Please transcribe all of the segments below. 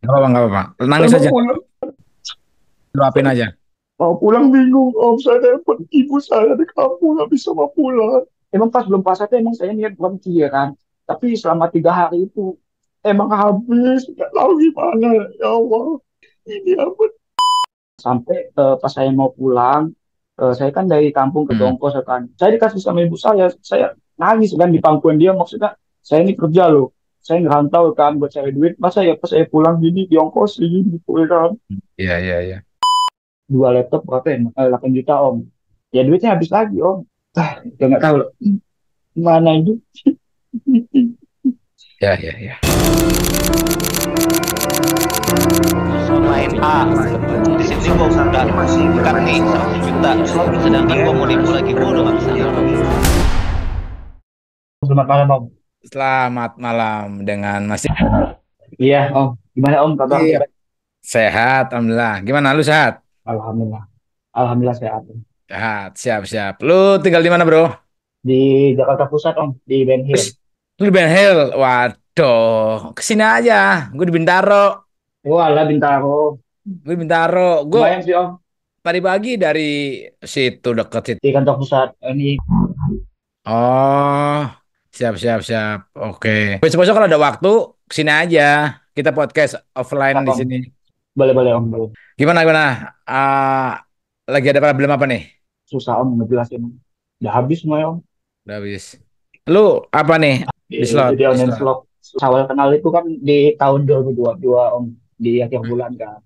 Gak apa-apa, gak apa-apa. Nangis aja. Luapin aja. mau pulang bingung om. Saya telepon ibu saya di kampung nggak bisa mau pulang. Emang pas belum puasa tuh emang saya niat berhenti ya kan. Tapi selama tiga hari itu emang habis. Nggak tahu gimana. Ya Allah. Ini apa? Sampai eh, pas saya mau pulang, eh, saya kan dari kampung ke Hmm. Dongkos ya kan. Saya dikasih sama ibu saya. Saya nangis kan di pangkuan dia. Maksudnya saya ini kerja loh. Saya ngerantau kan buat cari duit. Masa ya pas saya pulang gini diongkosin gitu ya kan. Iya, iya, iya. dua laptop berapa ya? Eh, 8 juta om. Ya duitnya habis lagi om. Ah, udah nggak tahu loh. Mana itu? Ya, ya, ya. main A di sini gua udah bukan nih satu juta sedangkan gua mau nipu lagi gua udah nggak bisa Selamat malam om. Selamat malam dengan Mas Iya om. Gimana om kabar? Iya. Sehat, Alhamdulillah. Gimana lu sehat? Alhamdulillah. Alhamdulillah sehat. Om. Sehat, siap, siap. Lu tinggal di mana, bro? Di Jakarta Pusat om. Di Ben Hill. Lu di Ben Hill. Waduh, ke sini aja. Gue di Bintaro. Walah Bintaro. Gue di Bintaro. Gue Lumayan sih om. tadi pagi dari situ deket situ. Di kantor pusat. Ini Oh, siap, siap, siap. Oke. Besok-besok kalau ada waktu, ke sini aja. Kita podcast offline di sini. boleh boleh om. Boleh. Gimana, gimana? Ah, lagi ada problem apa nih? Susah om ngejelasin. Udah habis semua ya, om. Udah habis. Lu apa nih? Di, Di slot, di online di slot. Awal kenal itu kan di tahun 2022 om. Di akhir bulan kan.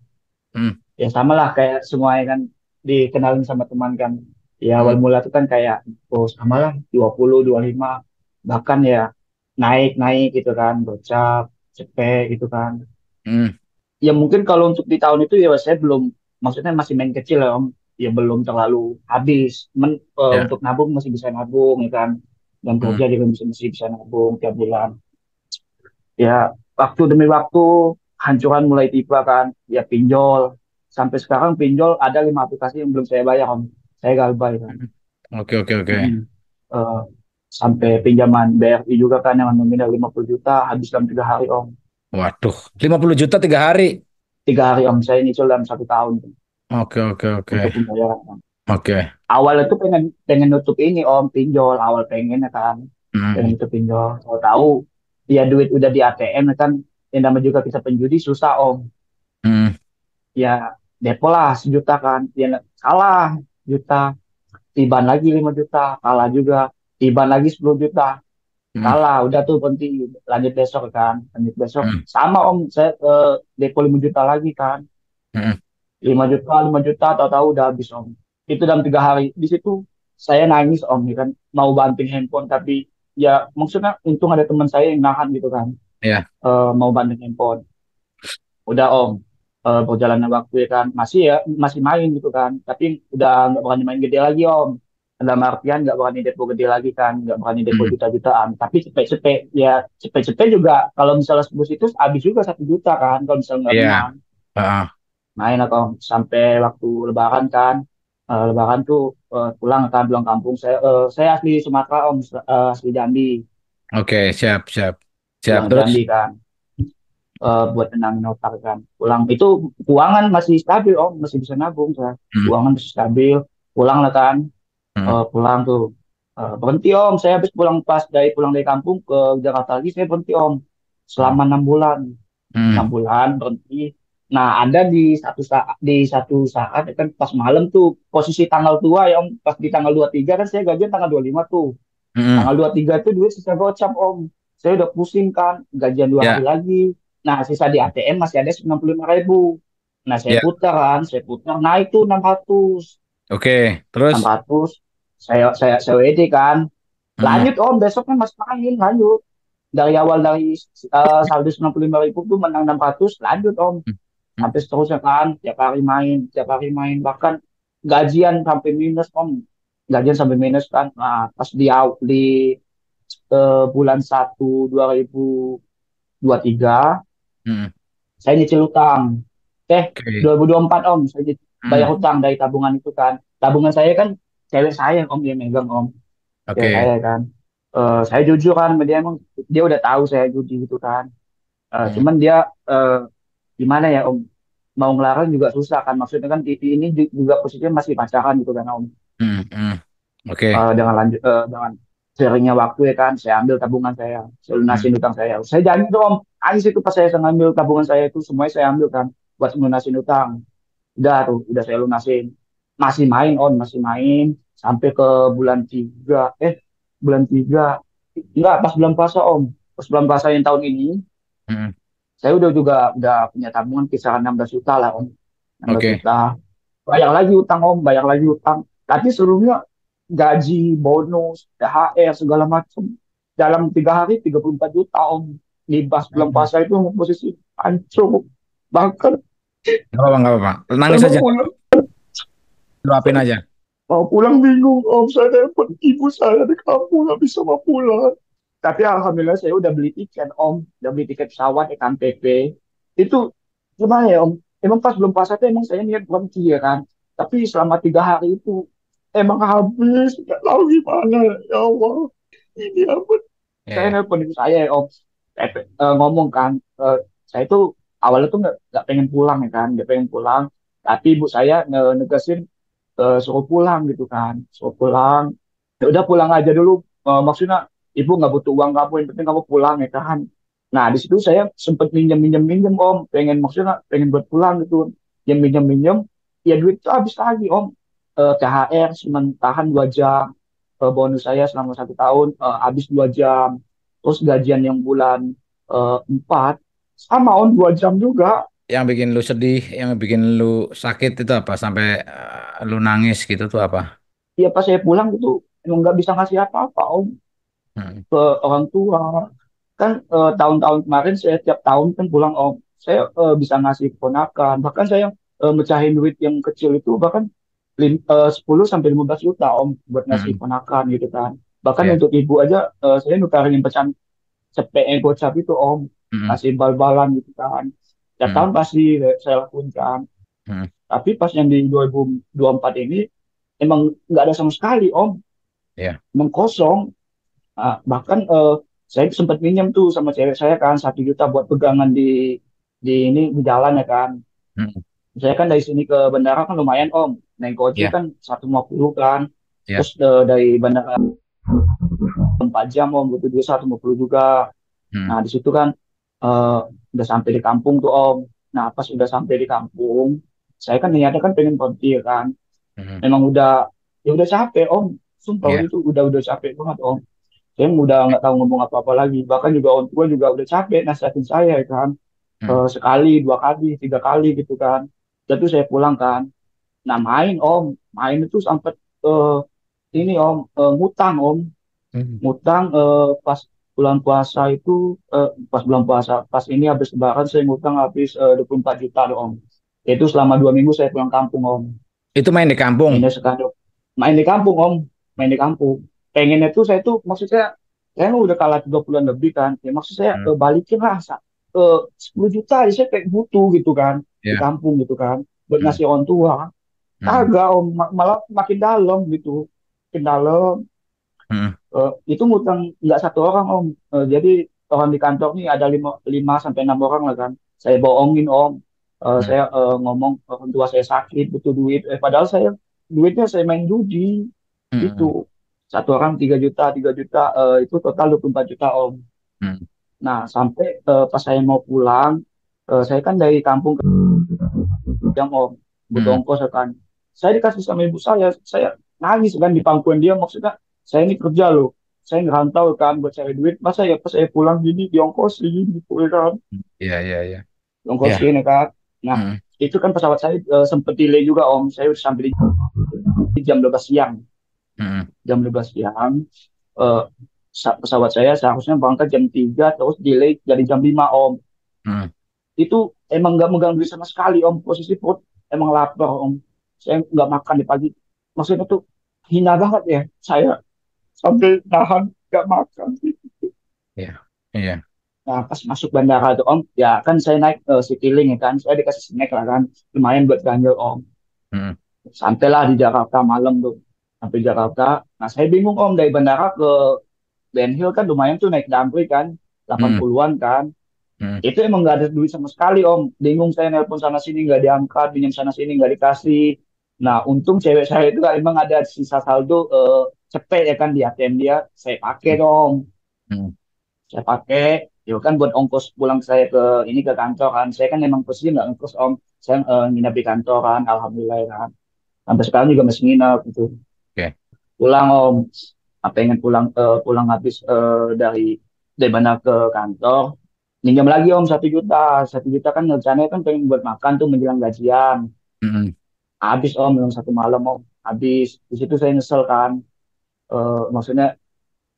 Hmm. ya sama lah kayak semuanya kan dikenalin sama teman kan ya awal Hmm. mula tuh kan kayak oh sama lah 20 25 bahkan ya naik naik gitu kan gocap cepet gitu kan Hmm. ya mungkin kalau untuk di tahun itu ya saya belum maksudnya masih main kecil ya om ya belum terlalu habis Men, eh, Ya. untuk nabung masih bisa nabung ya kan dan Hmm. kerja juga masih, masih bisa nabung tiap bulan ya waktu demi waktu hancuran mulai tiba kan ya pinjol sampai sekarang pinjol ada lima aplikasi yang belum saya bayar om saya gagal kan Oke, oke, oke. Hmm. Eh, sampai pinjaman BRI juga kan yang nominal 50 juta habis dalam tiga hari om. Waduh, 50 juta tiga hari. tiga hari om. Saya nyicil dalam satu tahun. Oke, oke, oke. Oke. awal itu pengen pengen nutup ini om pinjol. Awal pengen ya kan. Hmm. pengen nutup pinjol. Tahu tahu ya duit udah di ATM ya kan. Yang namanya juga kita penjudi susah om. Hmm. ya depo lah sejuta kan. Ya kalah juta. Tiban lagi 5 juta kalah juga tiban lagi 10 juta. Hmm. kalah udah tuh berhenti. Lanjut besok kan lanjut besok. Hmm. sama om saya eh, depo 5 juta lagi kan. Hmm. 5 juta 5 juta tahu-tahu udah habis om. Itu dalam tiga hari. Di situ saya nangis om ya kan. Mau banting handphone tapi ya maksudnya untung ada teman saya yang nahan gitu kan. Iya. Eh, mau banting handphone. Udah om eh, perjalanan waktu ya kan. Masih ya masih main gitu kan. Tapi udah nggak berani main gede lagi om dalam artian nggak berani depo gede lagi kan nggak berani depo Hmm. juta-jutaan. Tapi cepet-cepet ya cepet-cepet juga kalau misalnya sebus itu habis juga satu juta kan kalau misalnya nggak Iya. menang. Ah, main atau sampai waktu lebaran kan. Eh, lebaran tuh eh, pulang kan pulang kampung. Saya eh, saya asli Sumatera om eh, asli Jambi. Oke, siap, siap. Siap, pulang terus? Jambi kan. Eh, buat tenang notar kan. Pulang itu keuangan masih stabil om. Masih bisa nabung saya Hmm. keuangan masih stabil. Pulang lah kan Hmm. Eh, pulang tuh Eh, berhenti om saya habis pulang pas dari pulang dari kampung ke Jakarta lagi saya berhenti om selama enam bulan Hmm. enam bulan berhenti. Nah, ada di satu saat di satu saat ya kan pas malam tuh posisi tanggal tua ya Om, pas di tanggal 23 kan saya gajian tanggal 25 tuh. Hmm. Tanggal 23 itu duit sisa gocap Om. Saya udah pusing kan, gajian dua Ya. hari lagi. Nah, sisa di ATM masih ada 95 ribu. Nah, saya Ya. putar kan, saya putar naik tuh 600. Oke, terus? 600. Saya saya saya WD kan. Hmm. Lanjut Om, besoknya masih main, lanjut. Dari awal dari eh, saldo 95 ribu tuh menang 600, lanjut Om. Hmm. Sampai seterusnya kan, tiap hari main, tiap hari main. Bahkan gajian sampai minus Om. Gajian sampai minus kan. Nah, pas di, di eh, bulan 1 2023, Hmm. saya nyicil utang. Eh, Oke. 2024 Om, saya Hmm. bayar utang dari tabungan itu kan. Tabungan saya kan cewek saya Om, dia megang Om. Oke. Ya saya kan, Eh, saya jujur kan, dia emang dia udah tahu saya judi gitu kan. Eh, Hmm. Cuman dia eh, gimana ya Om mau ngelarang juga susah kan maksudnya kan ini ju- juga posisinya masih pacaran gitu kan Om Hmm, hmm. Oke. Eh, dengan lanjut eh, dengan seringnya waktu ya kan saya ambil tabungan saya saya Hmm, lunasin utang saya saya janji tuh Om Ais itu pas saya ngambil tabungan saya itu semuanya saya ambil kan buat lunasin utang. Udah tuh udah saya lunasin. Masih main Om masih main. Sampai ke bulan tiga eh bulan tiga. Enggak pas bulan puasa Om. Pas bulan puasa yang tahun ini hmm. saya udah juga udah punya tabungan kisaran 16 juta lah Om. 16 Oke. juta. Bayar lagi utang Om. Bayar lagi utang. Tapi sebelumnya gaji bonus THR segala macam. Dalam tiga hari 34 juta Om. Di pas bulan Hmm. puasa itu posisi hancur. Bahkan Gak apa-apa, gak apa-apa. Nangis aja, luapin aja. mau pulang bingung Om. Saya telepon ibu saya di kampung nggak bisa mau pulang. Tapi alhamdulillah saya udah beli tiket Om. Udah beli tiket pesawat ikan PP itu gimana ya Om? Emang pas belum tuh emang saya niat berhenti ya kan? Tapi selama tiga hari itu emang habis. Nggak tahu gimana. Ya Allah. Ini apa? Ya, saya ya. nelpon ibu saya ya Om eh, ngomong kan eh, saya tuh awalnya tuh nggak nggak pengen pulang ya kan nggak pengen pulang. Tapi ibu saya nge- negesin eh, suruh pulang gitu kan suruh pulang. Ya udah pulang aja dulu Eh, maksudnya ibu nggak butuh uang kamu yang penting kamu pulang ya kan. Nah di situ saya sempet minjem minjem minjem om. Pengen maksudnya pengen buat pulang gitu. Yang minjem minjem ya duit itu habis lagi om. Eh, THR cuma tahan dua jam. Eh, bonus saya selama satu tahun eh, habis dua jam. Terus gajian yang bulan empat sama om dua jam juga. Yang bikin lu sedih, yang bikin lu sakit itu apa? Sampai eh, lu nangis gitu tuh apa? ya pas saya pulang gitu emang nggak bisa ngasih apa-apa om. Hmm, ke orang tua. Kan eh, tahun-tahun kemarin saya tiap tahun kan pulang om. Saya eh, bisa ngasih keponakan bahkan saya eh, mecahin duit yang kecil itu bahkan lim- 10 sampai 15 juta om buat ngasih hmm, keponakan gitu kan. Bahkan ya. untuk ibu aja eh, saya nukarin pecahan cepet gocap itu om Hmm, kasih bal-balan gitu kan tiap hmm, tahun pasti saya lakuin kan hmm. tapi pas yang di 2024 ini emang nggak ada sama sekali om Ya. emang kosong Ah, bahkan eh, saya sempat minjem tuh sama cewek saya kan satu juta buat pegangan di di ini di jalan ya kan. Hmm, Saya kan dari sini ke bandara kan lumayan om. Naik gojek kan 150 kan. ya. Terus eh, dari bandara 4 jam om butuh duit 150 juga. Hmm, Nah di situ kan eh, udah sampai di kampung tuh om. Nah pas udah sampai di kampung, saya kan niatnya kan pengen berhenti kan. hmm, Memang udah ya udah capek om. Sumpah ya. itu udah udah capek banget om. Saya udah nggak tahu ngomong apa-apa lagi. Bahkan juga orang tua juga udah capek nasihatin saya ya kan. Hmm, Eh, sekali, dua kali, tiga kali gitu kan. Jadi saya pulang kan. Nah main om, main itu sampai eh, ini om, eh, ngutang om, hmm, ngutang eh, pas bulan puasa itu, eh, pas bulan puasa, pas ini habis lebaran saya ngutang habis eh, 24 juta tuh, om. Itu selama dua minggu saya pulang kampung om. Itu main di kampung. Mainnya sekarang main di kampung om, main di kampung. Pengennya tuh saya tuh maksudnya saya udah kalah tiga bulan lebih kan. Ya maksud saya Hmm, eh, balikin lah sa- eh, 10 juta aja saya kayak butuh gitu kan di ya. kampung gitu kan buat Hmm, ngasih orang tua. hmm, Kagak om, Ma- malah makin dalam gitu. Makin dalam. hmm, Eh, itu ngutang nggak satu orang om. Eh, jadi orang di kantor nih ada lima, lima sampai enam orang lah kan. Saya bohongin om. Eh, hmm, saya eh, ngomong orang tua saya sakit butuh duit. Eh, padahal saya duitnya saya main judi hmm, itu satu orang tiga juta tiga juta eh, itu total 24 juta om. hmm, Nah sampai eh, pas saya mau pulang, eh, saya kan dari kampung ke jam om butuh hmm. ongkos kan. Saya dikasih sama ibu saya, saya nangis kan di pangkuan dia maksudnya saya ini kerja loh. Saya ngerantau kan buat cari duit, masa ya pas saya pulang gini diongkosin gitu ya kan, Iya, iya, iya. Ya. diongkosin ya kan. Nah Hmm, itu kan pesawat saya eh, sempet delay juga om, saya udah sampai di jam 12 siang. hmm, jam 12 siang sa- pesawat saya seharusnya berangkat jam 3 terus delay jadi jam 5 om hmm. itu emang nggak megang duit sama sekali om posisi perut emang lapar om saya nggak makan di pagi maksudnya tuh hina banget ya saya sampai nahan nggak makan Iya, iya. nah pas masuk bandara tuh om ya kan saya naik eh, Citylink ya kan saya dikasih snack lah kan lumayan buat ganjel om Hmm, sampailah di Jakarta malam tuh sampai Jakarta nah saya bingung om dari bandara ke Ben Hill kan lumayan tuh naik damri kan hmm, 80-an kan Hmm. Itu emang nggak ada duit sama sekali om. Bingung saya nelpon sana sini nggak diangkat, pinjam sana sini nggak dikasih. Nah untung cewek saya itu emang ada sisa saldo eh, cepet ya kan di ATM dia. Saya pakai dong. Hmm. Saya pakai. Ya kan buat ongkos pulang saya ke ini ke kantor kan. Saya kan emang posisi nggak ngekos om. Saya eh, nginep di kantor kan. Alhamdulillah ya kan. Sampai sekarang juga masih nginep gitu. Oke. Pulang om. Apa pengen pulang eh, pulang habis eh, dari dari mana ke kantor minjam lagi om satu juta satu juta kan rencananya kan pengen buat makan tuh menjelang gajian Hmm. habis om dalam satu malam om habis di situ saya nyesel kan Eh, maksudnya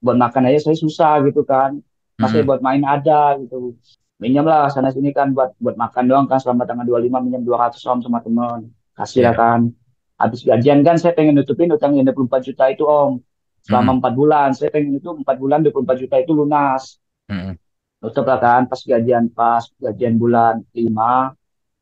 buat makan aja saya susah gitu kan. Masih Hmm. buat main ada gitu. Minjam lah sana sini kan buat buat makan doang kan. Selama tanggal 25 minjam 200 om sama temen. Kasih lah Iya. kan. Habis gajian kan saya pengen nutupin utang yang 24 juta itu om. Selama Hmm. empat bulan. Saya pengen itu empat bulan 24 juta itu lunas. Hmm. nutup lah kan. Pas gajian pas gajian bulan 5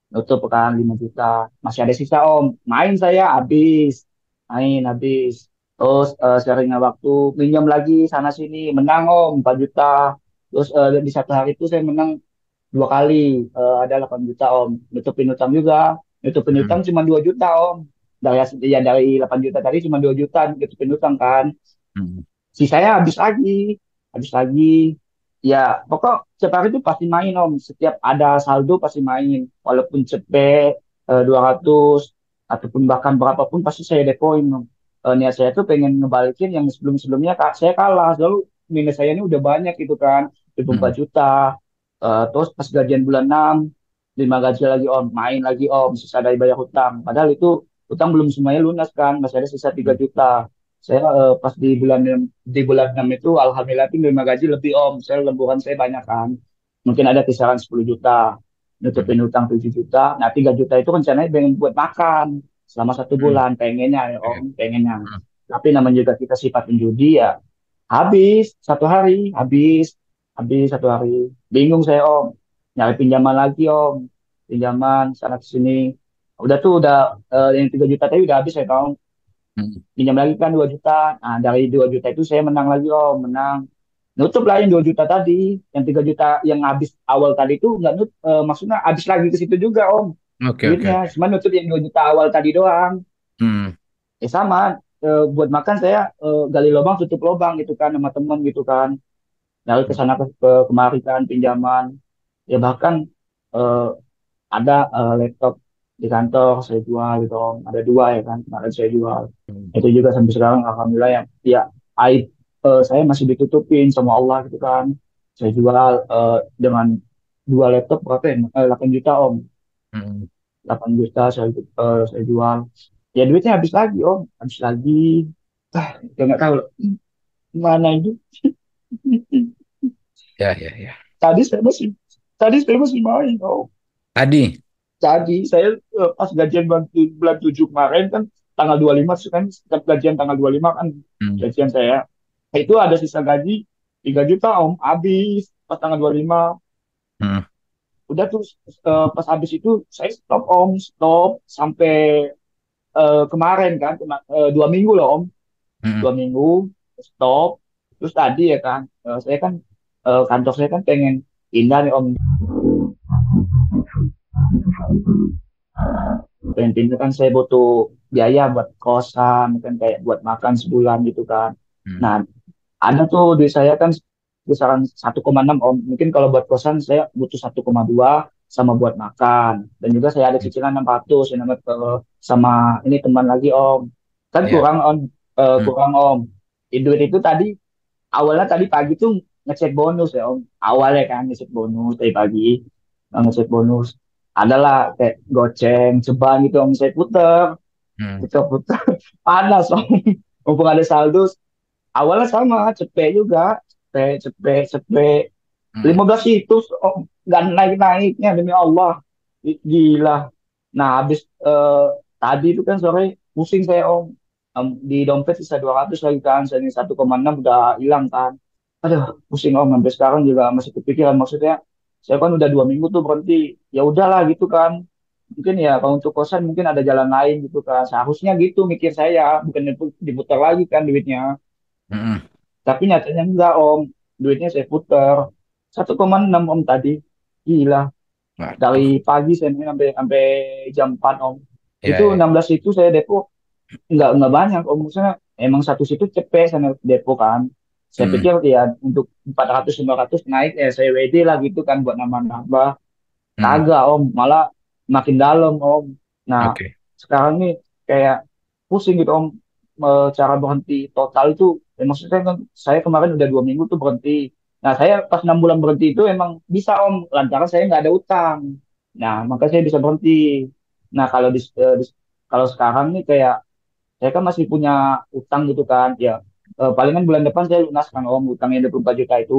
nutup kan 5 juta. Masih ada sisa om. Main saya habis. Main habis terus eh, seringnya waktu minjam lagi sana sini menang om 4 juta. Terus eh, di satu hari itu saya menang dua kali. Eh, ada 8 juta om. Nutupin utang juga. Nutupin Hmm. utang cuma 2 juta om. Dari ya dari 8 juta tadi cuma 2 juta nutupin utang kan. Hmm. sisanya habis lagi habis lagi. Ya pokok setiap hari itu pasti main om. Setiap ada saldo pasti main. Walaupun cepet eh, 200 ataupun bahkan berapapun pasti saya depoin om Eh, niat saya tuh pengen ngebalikin yang sebelum-sebelumnya kak. Saya kalah selalu minus saya ini udah banyak gitu kan 24 Hmm. juta. Eh, terus pas gajian bulan 6 lima gaji lagi om main lagi om sisa dari bayar hutang. Padahal itu hutang belum semuanya lunas kan masih ada sisa 3 Hmm. juta. Saya eh, pas di bulan di bulan 6 itu alhamdulillah itu lima gaji lebih om. Saya lemburan saya banyak kan. Mungkin ada kisaran 10 juta. Nutupin hutang 7 juta. Nah 3 juta itu rencananya pengen buat makan selama satu Hmm. bulan pengennya ya om pengennya Hmm. tapi namanya juga kita sifat penjudi ya habis satu hari habis habis satu hari bingung saya om nyari pinjaman lagi om pinjaman sana sini udah tuh udah eh, yang 3 juta tadi udah habis saya tahu Hmm. pinjam lagi kan 2 juta. Nah, dari 2 juta itu saya menang lagi, oh, menang. Nutup lah yang 2 juta tadi. Yang 3 juta yang habis awal tadi itu nggak nut, eh, maksudnya habis lagi ke situ juga, Om. Oke, oke. Duitnya. Cuma nutup yang 2 juta awal tadi doang. Hmm. Ya sama, eh, buat makan saya eh, gali lubang tutup lubang gitu kan sama temen gitu kan. Lalu ke sana ke, ke kemari kan pinjaman. Ya bahkan eh, ada eh, laptop di kantor saya jual gitu, Om. Ada dua ya kan, kemarin saya jual Hmm. itu juga sampai sekarang alhamdulillah ya ya aib eh, saya masih ditutupin sama Allah gitu kan saya jual eh, dengan dua laptop berapa ya Eh, 8 juta om Hmm. 8 juta saya eh, saya jual ya duitnya habis lagi om habis lagi ah ya nggak tahu mana itu Ya, ya, ya. tadi saya masih tadi saya masih main om Tadi. Jadi saya eh, pas gajian bulan, bulan 7 kemarin kan tanggal 25 tuh kan setiap gajian tanggal 25 kan Hmm. gajian saya. Itu ada sisa gaji 3 juta om habis pas tanggal 25. Hmm. Udah tuh eh, pas habis itu saya stop om stop sampai eh, kemarin kan kema- eh, dua minggu loh om Hmm. dua minggu stop terus tadi ya kan eh, saya kan eh, kantor saya kan pengen pindah nih om pengen pindah kan saya butuh biaya buat kosan kan kayak buat makan sebulan gitu kan Hmm. nah ada tuh duit saya kan kisaran 1,6 om. Mungkin kalau buat kosan saya butuh 1,2 sama buat makan. Dan juga saya ada cicilan 600 yang ke- sama ini teman lagi om. Kan Iya. kurang om. Eh, Hmm. kurang om. Di duit itu tadi awalnya tadi pagi tuh ngecek bonus ya om. Awalnya kan ngecek bonus tadi pagi eh, ngecek bonus. Adalah kayak goceng ceban gitu om. Saya puter Hmm. puter puter. Panas om. Mumpung ada saldo awalnya sama cepet juga cepet cepet cepet Hmm. 15 itu om nggak naik naiknya demi Allah. Gila. Nah habis eh, tadi itu kan sore pusing saya om. Em, di dompet sisa 200 lagi kan saya ini 1,6 udah hilang kan. Aduh pusing om. Sampai sekarang juga masih kepikiran. Maksudnya saya kan udah dua minggu tuh berhenti. Ya udahlah gitu kan. Mungkin ya kalau untuk kosan mungkin ada jalan lain gitu kan. Seharusnya gitu mikir saya. Bukan dipu- diputar lagi kan duitnya. Hmm. Tapi nyatanya enggak om duitnya saya putar 1,6 om tadi Gila. Waduh. Dari pagi saya main sampai sampai jam 4 Om. Ya, Itu ya. 16 itu saya depo nggak nggak banyak Om. Maksudnya emang satu situ cepet sama depo kan. Saya Hmm. pikir ya untuk 400 500 naik ya saya WD lah gitu kan buat nambah-nambah. Hmm. Kagak Om, malah makin dalam Om. Nah, Oke. sekarang nih kayak pusing gitu Om. Cara berhenti total itu, ya maksudnya kan saya kemarin udah dua minggu tuh berhenti. Nah, saya pas enam bulan berhenti itu emang bisa Om, lantaran saya nggak ada utang. Nah, maka saya bisa berhenti. Nah, kalau di, eh, di- kalau sekarang nih kayak saya kan masih punya utang gitu kan, ya eh, palingan bulan depan saya lunaskan Om utangnya 24 juta itu.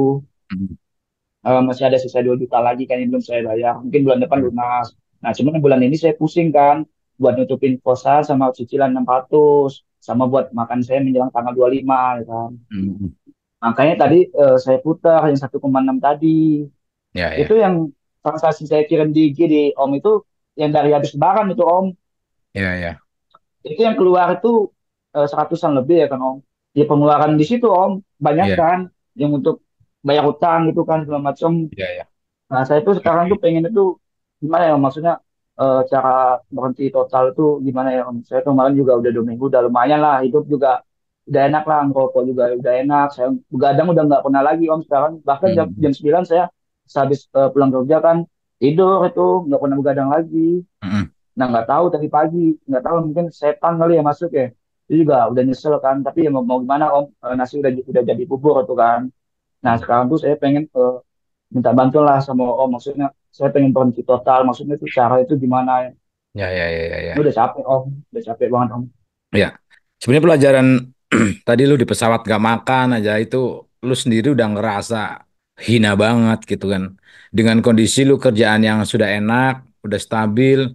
Eh, masih ada sisa 2 juta lagi kan yang belum saya bayar. Mungkin bulan depan Hmm. lunas. Nah, cuman bulan ini saya pusing kan buat nutupin kosan sama cicilan 600 sama buat makan saya menjelang tanggal 25 ya kan. Hmm. Makanya tadi eh, saya putar yang 1,6 tadi. Ya, ya. Itu yang transaksi saya kirim di IG di Om itu yang dari habis lebaran itu Om. Ya, ya. Itu yang keluar itu eh, seratusan lebih ya kan Om. Ya pengeluaran di situ Om banyak Ya, kan yang untuk bayar utang gitu kan segala macam. ya, ya. Nah, saya tuh sekarang tuh pengen itu gimana ya maksudnya eh, cara berhenti total itu gimana ya Om? Saya kemarin juga udah dua minggu udah lumayan lah hidup juga udah enak lah ngerokok juga udah enak. Saya begadang udah nggak pernah lagi Om sekarang. Bahkan jam, Hmm. jam 9 saya sehabis eh, pulang kerja kan tidur itu nggak pernah begadang lagi. Hmm. Nah nggak tahu tadi pagi nggak tahu mungkin setan kali ya masuk ya. Itu juga udah nyesel kan. Tapi ya mau, mau gimana Om? Eh, nasi udah udah jadi bubur itu kan. Nah sekarang tuh saya pengen eh, minta bantuan lah sama Om maksudnya saya pengen berhenti total maksudnya itu cara itu gimana ya Ya, ya, ya, ya, ya. Ini udah capek Om udah capek banget Om Ya. Sebenarnya pelajaran tadi lu di pesawat gak makan aja itu lu sendiri udah ngerasa hina banget gitu kan. Dengan kondisi lu kerjaan yang sudah enak, udah stabil,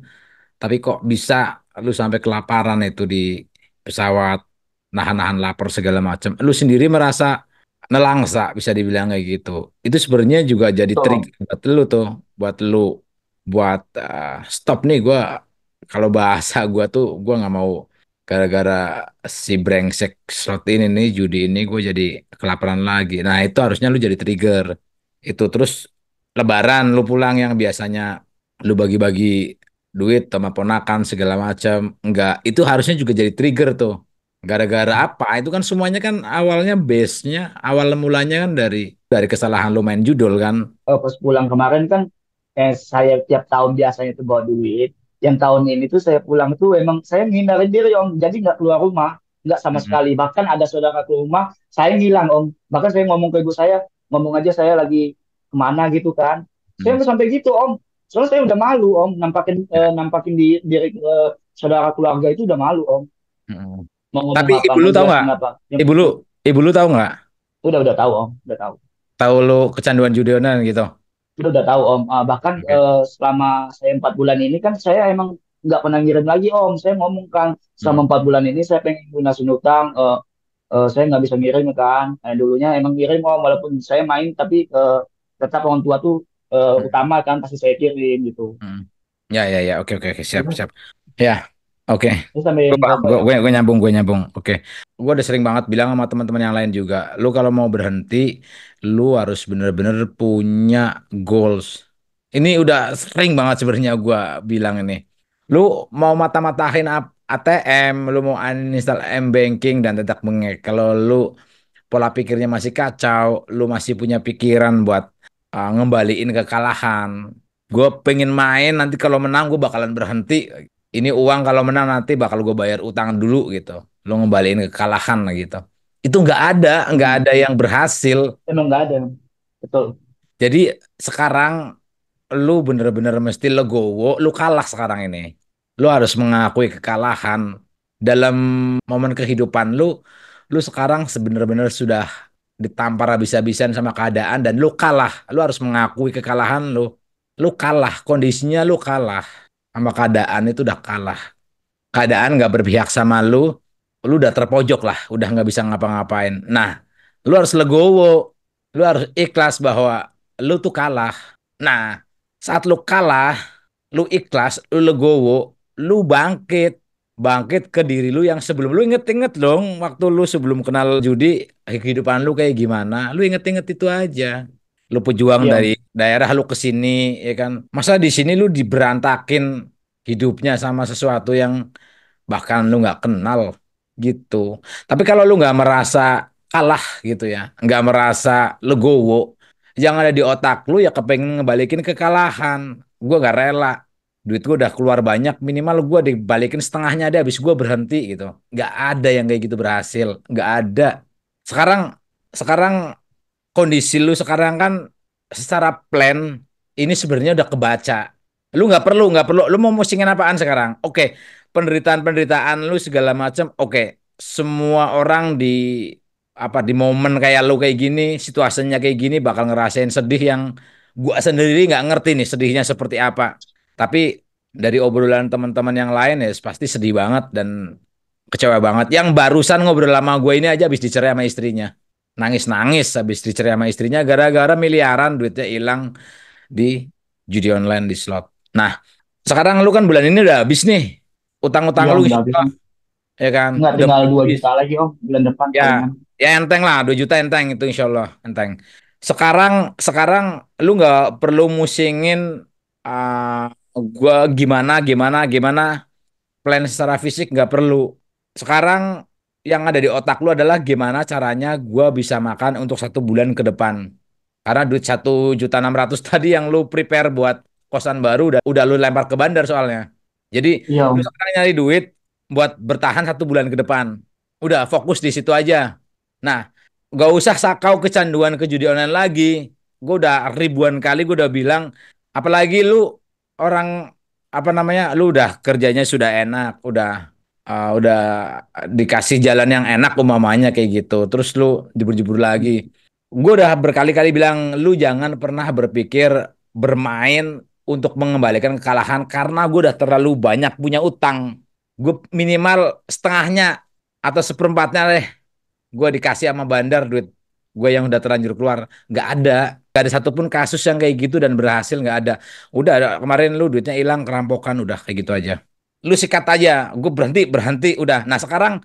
tapi kok bisa lu sampai kelaparan itu di pesawat, nahan-nahan lapar segala macam. Lu sendiri merasa nelangsa bisa dibilang kayak gitu. Itu sebenarnya juga jadi Om trik buat lu tuh, buat lu buat eh, stop nih gua kalau bahasa gua tuh gua nggak mau gara-gara si brengsek slot ini nih judi ini gue jadi kelaparan lagi. Nah itu harusnya lu jadi trigger. Itu terus Lebaran lu pulang yang biasanya lu bagi-bagi duit sama ponakan segala macam. Enggak, itu harusnya juga jadi trigger tuh. Gara-gara apa? Itu kan semuanya kan awalnya base-nya, awal mulanya kan dari dari kesalahan lu main judul kan. Eh, pas pulang kemarin kan eh, saya tiap tahun biasanya tuh bawa duit yang tahun ini tuh saya pulang tuh emang saya menghindarin diri Om jadi nggak keluar rumah nggak sama Mm-mm. sekali bahkan ada saudara ke rumah saya ngilang Om bahkan saya ngomong ke ibu saya ngomong aja saya lagi ke mana gitu kan saya Mm. nggak sampai gitu Om soalnya saya udah malu Om nampakin eh, nampakin di diri eh, saudara keluarga itu udah malu Om Mm-mm. Mau ngomong Tapi apa ibu lu tahu nggak? Ibu lu, ibu lu tahu nggak? udah udah tahu Om udah tahu Tahu lu kecanduan judi online gitu? Udah, udah tahu Om. Ah, bahkan Oke. eh, selama saya empat bulan ini kan saya emang nggak pernah ngirim lagi Om. Saya ngomong kan selama Hmm. empat bulan ini saya pengen lunasin utang. eh, eh, saya nggak bisa ngirim kan. Eh, dulunya emang ngirim Om, walaupun saya main tapi eh, tetap orang tua tuh Hmm. utama kan pasti saya kirim gitu. Hmm. Ya, ya, ya. Oke, oke, oke. Siap, siap. Ya, oke. Sampai Gue ya. nyambung, gue nyambung. Oke. Gue udah sering banget bilang sama teman-teman yang lain juga. Lu kalau mau berhenti, lu harus bener-bener punya goals. Ini udah sering banget sebenarnya gue bilang ini. Lu mau mata-matahin ATM, lu mau uninstall M-Banking dan tetap bengek. Kalau lu pola pikirnya masih kacau, lu masih punya pikiran buat uh, ngembaliin kekalahan. Gue pengen main, nanti kalau menang gue bakalan berhenti. Ini uang kalau menang nanti bakal gue bayar utang dulu gitu. Lu ngembaliin kekalahan lah gitu. Itu nggak ada, nggak Hmm. ada yang berhasil. Emang nggak ada. Betul. Jadi sekarang lu bener-bener mesti legowo, lu kalah sekarang ini. Lu harus mengakui kekalahan dalam momen kehidupan lu. Lu sekarang sebenar-benar sudah ditampar habis-habisan sama keadaan dan lu kalah. Lu harus mengakui kekalahan lu. Lu kalah, kondisinya lu kalah sama keadaan itu udah kalah. Keadaan nggak berpihak sama lu, lu udah terpojok lah, udah nggak bisa ngapa-ngapain. Nah, lu harus legowo, lu harus ikhlas bahwa lu tuh kalah. Nah, saat lu kalah, lu ikhlas, lu legowo, lu bangkit. Bangkit ke diri lu yang sebelum lu inget-inget dong waktu lu sebelum kenal judi kehidupan lu kayak gimana. Lu inget-inget itu aja. Lu pejuang Iya, dari daerah lu ke sini, ya kan? Masa di sini lu diberantakin hidupnya sama sesuatu yang bahkan lu nggak kenal gitu. Tapi kalau lu nggak merasa kalah gitu ya, nggak merasa legowo, yang ada di otak lu ya kepengen ngebalikin kekalahan. Gue nggak rela. Duit gue udah keluar banyak, minimal gue dibalikin setengahnya deh, habis gue berhenti gitu. Nggak ada yang kayak gitu berhasil, nggak ada. Sekarang, sekarang kondisi lu sekarang kan secara plan ini sebenarnya udah kebaca. Lu nggak perlu, nggak perlu. Lu mau musingin apaan sekarang? Oke, penderitaan-penderitaan lu segala macam. Oke, semua orang di apa di momen kayak lu kayak gini, situasinya kayak gini bakal ngerasain sedih yang gua sendiri nggak ngerti nih sedihnya seperti apa. Tapi dari obrolan teman-teman yang lain ya pasti sedih banget dan kecewa banget. Yang barusan ngobrol sama gue ini aja habis dicerai sama istrinya. Nangis-nangis habis dicerai sama istrinya gara-gara miliaran duitnya hilang di judi online di slot. Nah, sekarang lu kan bulan ini udah habis nih. Utang-utang iya lu udah ya kan? Nggak Udah tinggal 2 habis. juta lagi Om bulan depan Ya, ya enteng lah, 2 juta enteng itu insya Allah enteng. Sekarang sekarang lu nggak perlu musingin uh, gua gimana gimana gimana plan secara fisik nggak perlu. Sekarang yang ada di otak lu adalah gimana caranya gua bisa makan untuk satu bulan ke depan. Karena duit satu juta enam ratus tadi yang lu prepare buat kosan baru udah udah lu lempar ke bandar soalnya. Jadi Iya lu sekarang nyari duit buat bertahan satu bulan ke depan. Udah fokus di situ aja. Nah, gak usah sakau kecanduan ke judi online lagi. Gue udah ribuan kali gue udah bilang, apalagi lu orang apa namanya, lu udah kerjanya sudah enak, udah uh, udah dikasih jalan yang enak umpamanya kayak gitu. Terus lu jebur-jebur lagi. Gue udah berkali-kali bilang, lu jangan pernah berpikir bermain untuk mengembalikan kekalahan karena gue udah terlalu banyak punya utang. Gue minimal setengahnya atau seperempatnya deh gue dikasih sama bandar duit gue yang udah terlanjur keluar nggak ada nggak ada satupun kasus yang kayak gitu dan berhasil nggak ada udah kemarin lu duitnya hilang kerampokan udah kayak gitu aja lu sikat aja. Gue berhenti berhenti udah. Nah sekarang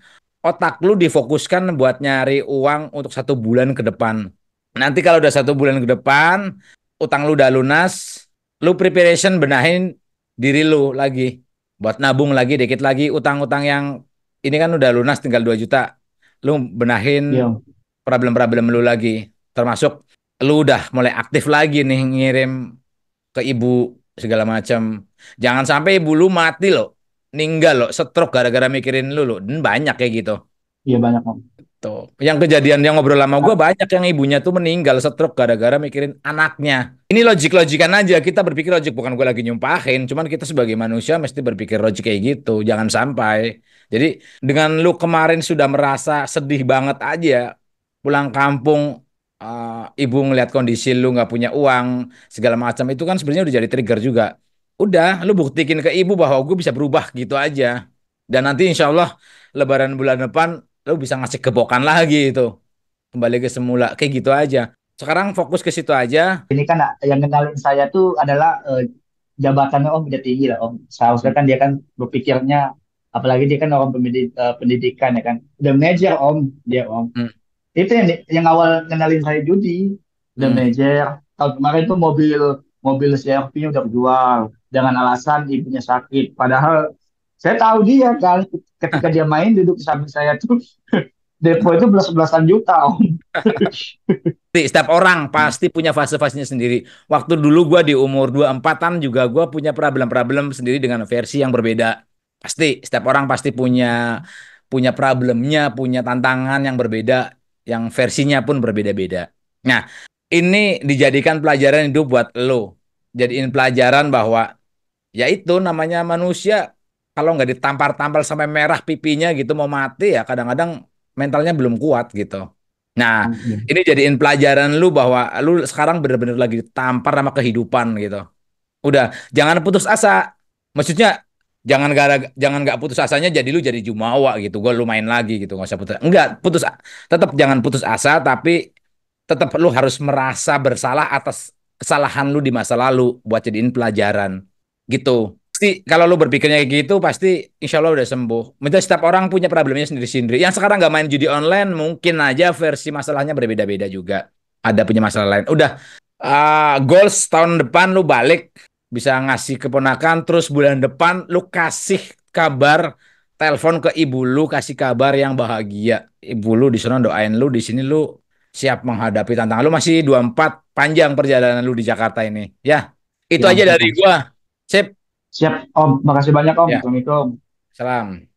otak lu difokuskan buat nyari uang untuk satu bulan ke depan. Nanti kalau udah satu bulan ke depan utang lu udah lunas lu preparation benahin diri lu lagi. Buat nabung lagi dikit lagi utang-utang yang ini kan udah lunas tinggal 2 juta. Lu benahin Iya. problem-problem lu lagi. Termasuk lu udah mulai aktif lagi nih ngirim ke ibu segala macam. Jangan sampai ibu lu mati loh ninggal loh stroke gara-gara mikirin lu loh. Dan banyak kayak gitu. Iya banyak Om. tuh yang kejadian yang ngobrol sama gue banyak yang ibunya tuh meninggal stroke gara-gara mikirin anaknya. Ini logik-logikan aja. Kita berpikir logik. Bukan gue lagi nyumpahin. Cuman kita sebagai manusia mesti berpikir logik kayak gitu. Jangan sampai. Jadi dengan lu kemarin sudah merasa sedih banget aja pulang kampung eh, ibu ngeliat kondisi lu nggak punya uang segala macam itu kan sebenarnya udah jadi trigger juga udah lu buktikin ke ibu bahwa gue bisa berubah gitu aja dan nanti insya Allah Lebaran bulan depan lu bisa ngasih kebokan lagi itu kembali ke semula kayak gitu aja sekarang fokus ke situ aja Ini kan yang kenalin saya tuh adalah eh, jabatannya Om udah tinggi lah Om. Seharusnya kan dia kan berpikirnya apalagi dia kan orang pendidik, eh, pendidikan ya kan. Udah manajer Om dia Om. Hmm. Itu yang yang awal kenalin saya judi. Udah Hmm. manajer. Tahun kemarin tuh mobil mobil CRV-nya udah jual dengan alasan ibunya sakit. Padahal saya tahu dia kan ketika dia main duduk di samping saya tuh depo itu belas-belasan juta Om. Setiap orang pasti punya fase-fasenya sendiri. Waktu dulu gua di umur 24-an juga gua punya problem-problem sendiri dengan versi yang berbeda. Pasti, setiap orang pasti punya punya problemnya, punya tantangan yang berbeda, yang versinya pun berbeda-beda. Nah, ini dijadikan pelajaran hidup buat lo. Jadiin pelajaran bahwa ya itu namanya manusia kalau nggak ditampar-tampar sampai merah pipinya gitu mau mati ya kadang-kadang mentalnya belum kuat gitu. Nah, ini jadiin pelajaran lu bahwa lu sekarang bener-bener lagi ditampar sama kehidupan gitu. Udah, jangan putus asa. Maksudnya jangan gara jangan nggak putus asanya jadi lu jadi jumawa gitu. Gue lu main lagi gitu, nggak usah putus. Enggak, putus tetap jangan putus asa tapi tetap lu harus merasa bersalah atas kesalahan lu di masa lalu buat jadiin pelajaran gitu. Pasti kalau lu berpikirnya kayak gitu pasti insya Allah udah sembuh. Mungkin setiap orang punya problemnya sendiri-sendiri. Yang sekarang nggak main judi online mungkin aja versi masalahnya berbeda-beda juga. Ada punya masalah lain. Udah uh, goals tahun depan lu balik bisa ngasih keponakan terus bulan depan lu kasih kabar telepon ke ibu lu kasih kabar yang bahagia ibu lu di sana doain lu di sini lu siap menghadapi tantangan lu masih 24 panjang perjalanan lu di Jakarta ini ya itu Ya, aja dari gua sip Siap, Om. Makasih banyak, Om. Ya. Assalamualaikum. salam